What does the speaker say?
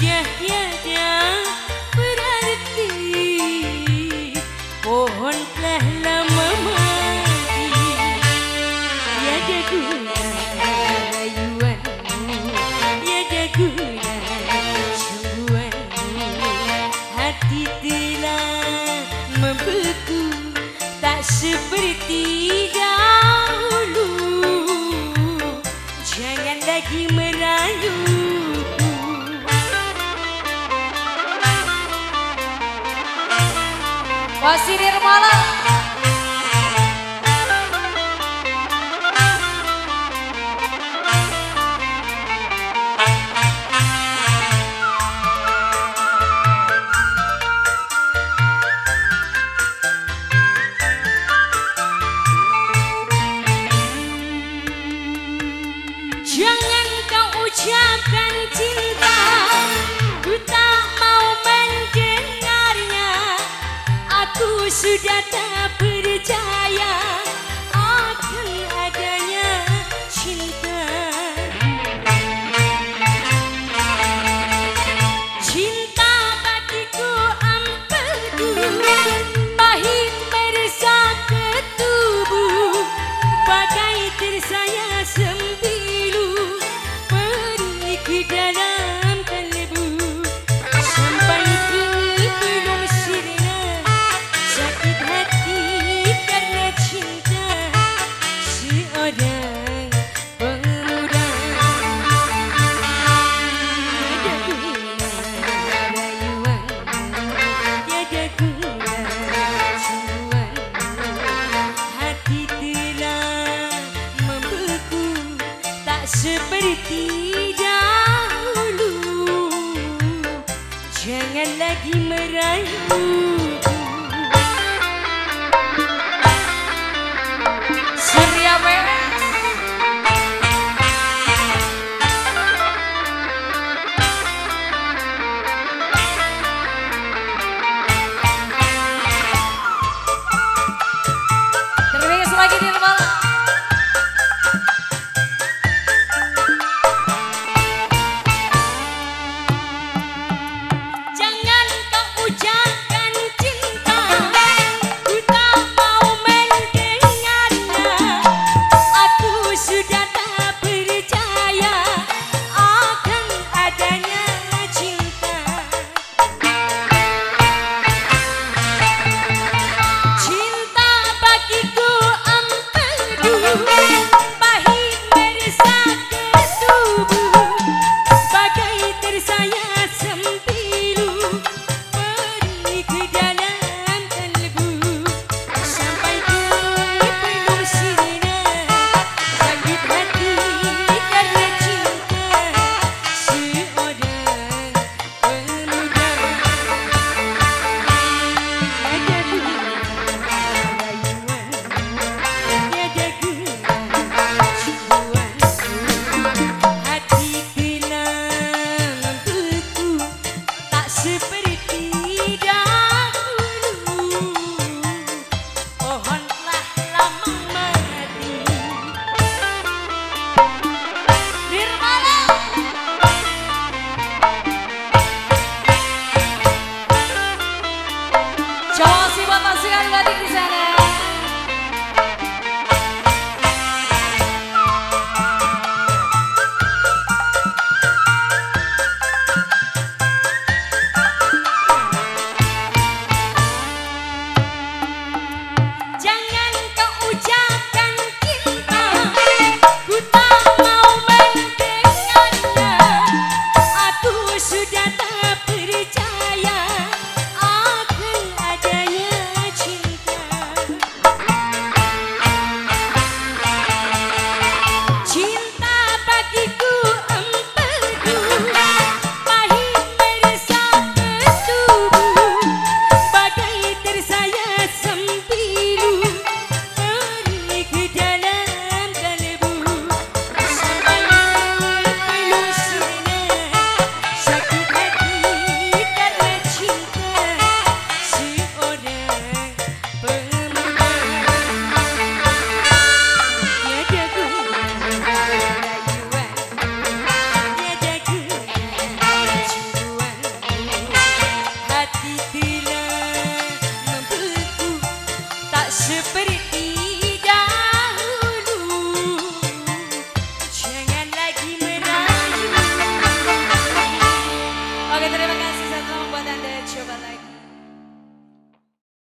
jahyanya berarti pohon telah lama mati. Ya, ya jagu ya, ya, Seperti dahulu. Jangan lagi merayu. Wasir Nirmala sudah tak percaya Akan adanya cinta Cinta bagiku ampedu Pahit meresap ke tubuh Bagai tersayat sembilu Pergi ke dalam